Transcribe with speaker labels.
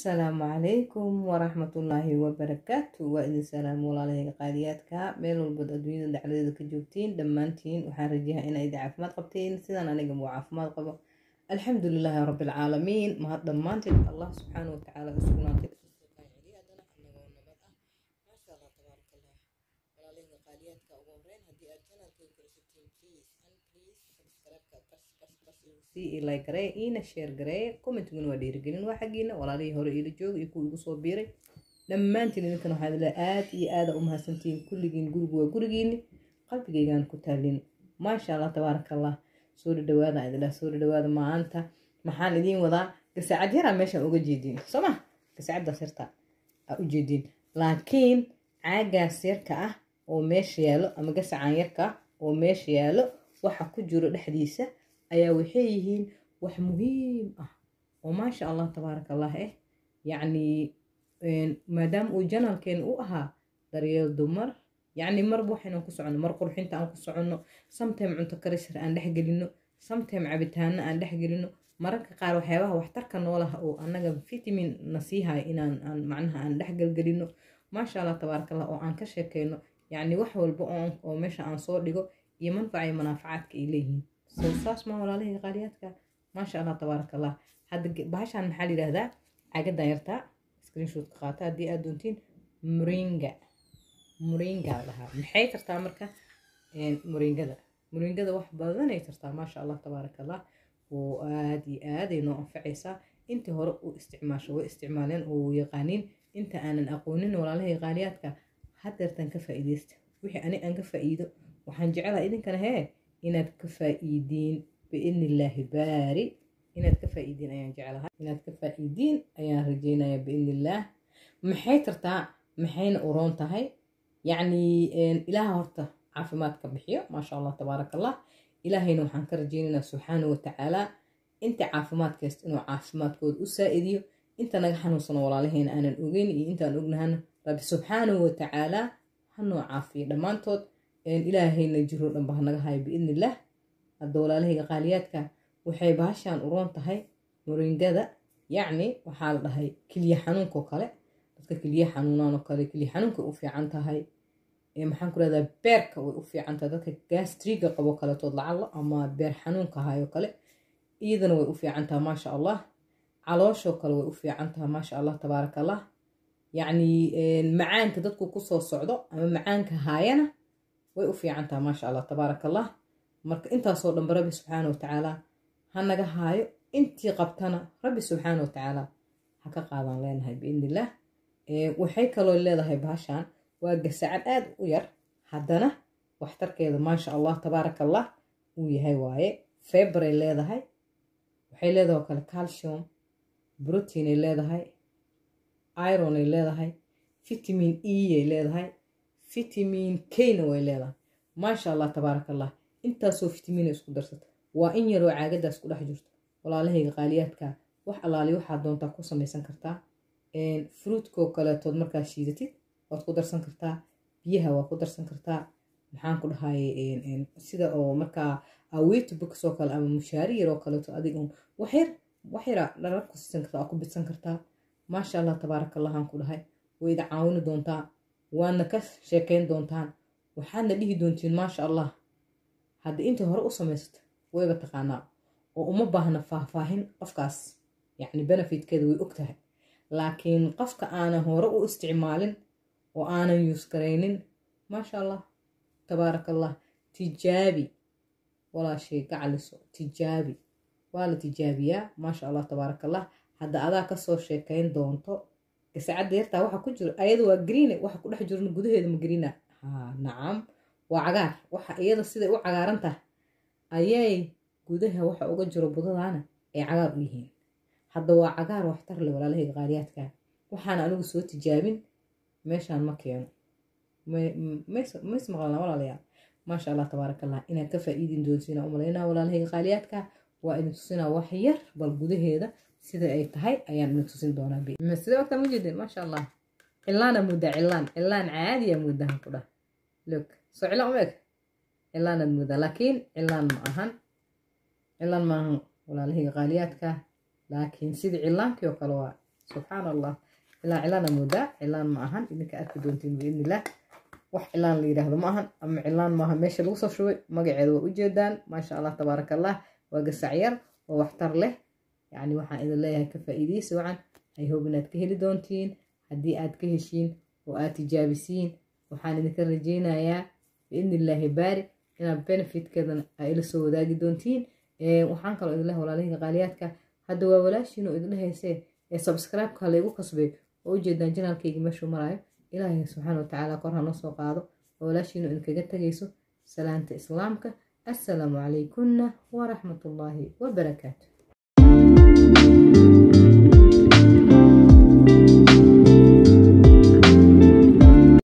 Speaker 1: asalaamu calaykum waraxmatullaahi wabarakaatu waa idin salaam walaalahayga qaaliyaadka meel walbood adduunyada dhacdadeeda ka joogtiin dhammaantiin waxaan rajayaa inaa idin caafimaad qabteen. Sidaan aniga muu caafimaad qabo. Alxamdu lilaahi rabbilcaalamiin mahad dhammaanteed allah subxaana watacaala u sugnaatay like garee iina sheer garee commentiguna waa dhiirigelin waa xaggiina walaalihii hore iila jooga iyo kuwa igu soo biiray. Dhammaantiin idinkan waxaa idin aad iyo aada u mahadsantihiin kulligiin gurigu waa gurigiini qalbigaygaan ku taalin. Maasha allah tabaaraka soo dhadhawaada idin dhah soo dhadhawaada maanta. Maxaan idiin wadaa gasaacad yaraa meeshaan uga jeediin soo ma? Gasaacaddaas yarta aa u jeediin laakiin caagaas yarka ah oo meesha yaallo ama gasacaan yarka ah oo meesha yaallo waxa ku jiro dhexdiisa ayaa waxay yihiin wax muhiim ah oo maasha allah tabaaraka eh. Yacni maadaama uu janalkeen u ahaa daryeel dumar yacni marba waxaynan ku soconno mar qurxinta aan ku soconno sometime cunto karisar aan dhex gelino sometime cabitaano aan dhex gelino mararka qaar waxyaabaha waxtarka noolaha oo annaga vitamin na inaan aan macnaha aan dhex gelgelino maasha allah tabaaraka allah oo aan ka sheekeyno yacni wax walba oo meesha aan soo dhigo iyo manfaca iyo manaafacaadka ay leeyihiin saas maa walaalahayga qaaliyaadka. Maasha allah tabaaraka allah hadda bahashaan maxaa la yidhahdaa? Cagadan yartaa screenshotka qaata. Haddii aad doontiin muringa muringa dhahaa maxay tartaa marka? Muringada muringada wax badanay tartaa maasha allah tabaaraka allah oo aad iyo aaday noo anfacaysaa. Intii hore u isticmaasho way isticmaaleen oo yaqaaniin. Inta aanan aqoonin walaalahayga qaaliyaadka hadeertan ka faa'iidaysta. Wixii ani aan ka faa'iido waxaan jecelaha idinkana hee inaad ka faa'iidiin biidni illaahi baari. Inaad ka faa'iidiin ayaan jeclahay. Inaad ka faa'iidiin ayaan rajeynaya biidni illaah maxay tartaa? Maxayna uroon tahay? Yacni ilaaha horta caafimaadka bixiyo maasha allah tabaaraka allah ilaahayna waxaan ka rajeynaynaa subxaana wa tacaala. Inta caafimaadkaysta inuu caafimaadkooda u saa'idiyo inta naga xanuunsano walaalahayna aanan ogeyn iyo intaan ognahana rabbi subxaanahu wa tacaala hanoo caafiyo dhammaantood ilaahayna jiro dhanba hanaga hayo biidni illaah hadda walaalahayga qaaliyaadka waxay bahashaan uroon tahay muringada yacni waxaa la dhahay keliya xanuunkoo kale. Dadka keliya xanuunaan oo kale keliya xanuunka u fiican tahay. Maxaan ku rahdaa beerka way u fiican tahay. Dadka gastriga qabo kaletood lacalo ama beer xanuunka hayo kale iyadana way u fiican tahay maasha allah calooshoo kale way u fiican tahay maasha allah tabaaraka allah yacni macaanka dadku ku soo socdo ama macaanka haayana way u fiican tahay maasha allah tabaaraka allah marka intaasoo dhanba rabbi subxaana wa tacaala ha naga haayo intii qabtana rabbi subxaana wa tacaala ha ka qaadan leenahay biidni waxay kaloo leedahay bahashaan waa gasacad aad u yar. Haddana waxtarkeeda maasha allah tabaaraka allah uu yahay waaye. Feberay leedahay waxay leedahay oo kale calcium brotiinay leedahay ironay leedahay vitamin e ay leedahay vitamin kna way leedahay. Maasha allah tabaaraka allah intaasoo vitamina isku darsata. Waa in yaroo caagadaas ku dhex jirto. Walaalahayga qaaliyaadka wax allaali waxaad doontaa ku samaysan kartaa. Fruutkoo kaleetood markaa shiidatid waad ku darsan kartaa. Biyaha waa ku darsan kartaa. Maxaan ku dhahay sida oo markaa aweetu bokasoo kale ama mushaari yaroo kaleeto adig waxyar waxyara dharab siisan kartaa waa ku bidsan kartaa. Maasha allah tabaaraka allahan ku dhahay. Way ida caawini doontaa waadna ka sheekeyn doontaan. Waxaadna dhihi doontiin maasha allah hadda intii hore u samaysata wayba taqaanaa oo uma baahna faahfaahin qofkaas yacni benefitkeeda way og tahay. Laakiin qofka aanan hore u isticmaalin oo aanan yuus garaynin maasha allah tabaaraka allah tijaabi walaashay gacaliso tijaabi waa la tijaabiyaa maasha allah tabaaraka allah hadda adaa ka soo sheekeyn doonto gasacadda yartaa waxa ku jiro ayada waa green waxa ku dhex jirna gudaheeda ma grina ha nacam waa cagaar. Waxa iyada siday u cagaaran tahay. Ayay gudaha waxa uga jiro budadaana ay cagaar u yihiin. Hadda waa cagaar waxtar le walaalahayga qaaliyaadka waxaana anigu soo tijaabin meeshaan ma keeno. Mays maqalnaa walaalayaal maasha allah tabaaraka allah inaad ka faa'iidin doonsiina umalaynaa walaalahayga qaaliyaadka waa idin tusinaa wax yar bal gudaheeda sida ay tahay ayaan idin tusin doonaa sida ma jeedin? Maasha allah cilaana muddaa cilaan. Cilaan caadiya muddahan ku dhah log soo cilaan uma eg. Cilaanaad muddaa laakiin cilaan ma ahan. Cilaan maahan walaalahayga qaaliyaadka. Laakiin sidii cilaankii oo kale waa subxaan allah ilaa cilaana moodaa cilaan ma ahan. Idinka arki doontiin biidnillaah wax cilaan la yidhaahdo ma ahan. Ama cilaan maaha meesha lagu soo shubay magaceeda waa ujeedaan maasha allah tabaaraka allah waa gasac yar oo waxtar leh yacni waxaan idin leeyahay ka faa'iidaysi wacan. Ay hob inaad ka heli doontiin. Haddii aad ka heshiin oo aad tijaabisiin waxaan idinka rajaynayaa biidnillaahi baari inaad benefitkeedan ay ila soo wadaagi doontiin. Waxaan kaloo idin lehay walaalihii qaaliyaadka. Hadda waa walaashiin oo idin haysee ee subscribe-ka kasbay oo ujeedaan janaalkayga meeshuu maraayo. Ilaahay subxaana watacaala kor ha noo soo qaado oo walaashiin oo idinkaga tegayso salaanta islaamka. Assalaamu calaykunna waraxmatullaahi wabarakaatu